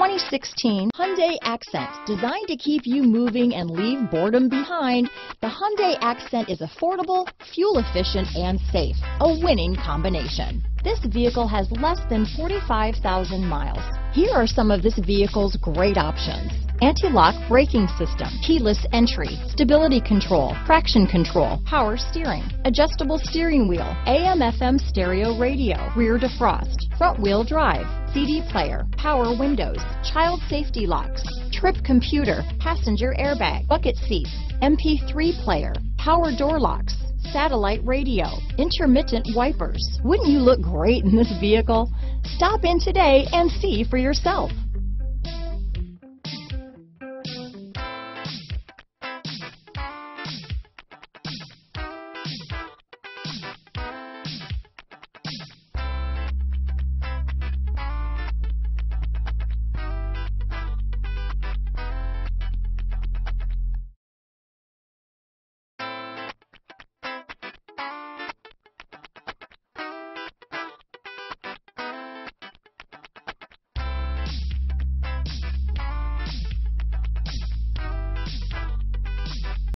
2016 Hyundai Accent. Designed to keep you moving and leave boredom behind, the Hyundai Accent is affordable, fuel efficient, and safe. A winning combination. This vehicle has less than 45,000 miles. Here are some of this vehicle's great options. Anti-lock braking system, keyless entry, stability control, traction control, power steering, adjustable steering wheel, AM FM stereo radio, rear defrost, front wheel drive, CD player, power windows, child safety locks, trip computer, passenger airbag, bucket seats, MP3 player, power door locks, satellite radio, intermittent wipers. Wouldn't you look great in this vehicle? Stop in today and see for yourself.